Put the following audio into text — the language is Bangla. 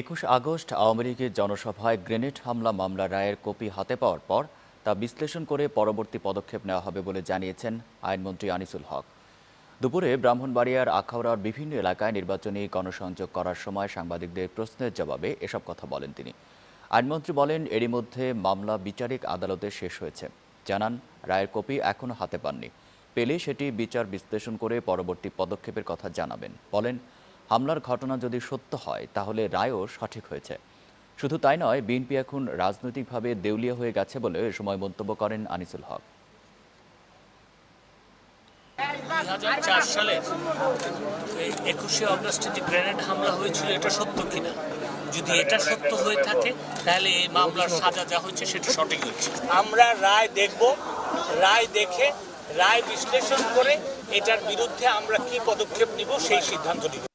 একুশ আগস্ট আওয়ামী লীগের জনসভায় গ্রেনেড হামলা মামলা রায়ের কপি হাতে পাওয়ার পর তা বিশ্লেষণ করে পরবর্তী পদক্ষেপ নেওয়া হবে বলে জানিয়েছেন আইনমন্ত্রী আনিসুল হক। দুপুরে ব্রাহ্মণবাড়িয়ার আখাউড়ার বিভিন্ন এলাকায় নির্বাচনী গণসংযোগ করার সময় সাংবাদিকদের প্রশ্নের জবাবে এসব কথা বলেন তিনি। আইনমন্ত্রী বলেন, এরই মধ্যে মামলা বিচারিক আদালতে শেষ হয়েছে। জানান, রায়ের কপি এখনও হাতে পাননি। পেলে সেটি বিচার বিশ্লেষণ করে পরবর্তী পদক্ষেপের কথা জানাবেন। বলেন হামলার ঘটনা যদি সত্য হয় তাহলে রায়ও সঠিক হয়েছে। শুধু তাই নয় বিএনপি এখন রাজনৈতিকভাবে দেউলিয়া হয়ে গেছে বলে এ সময় মন্তব্য করেন আনিসুল হক। দুই চার সালে একুশে অগস্টে যে গ্রেনেড হামলা হয়েছিল এটা সত্য কিনা? যদি এটা সত্য হয়ে থাকে তাহলে এই মামলার সাজা যা হয়েছে সেটা সঠিক হয়েছে। আমরা রায় দেখব রায় দেখে রায় বিশ্লেষণ করে এটার বিরুদ্ধে আমরা কি পদক্ষেপ নিব সেই সিদ্ধান্ত নিব।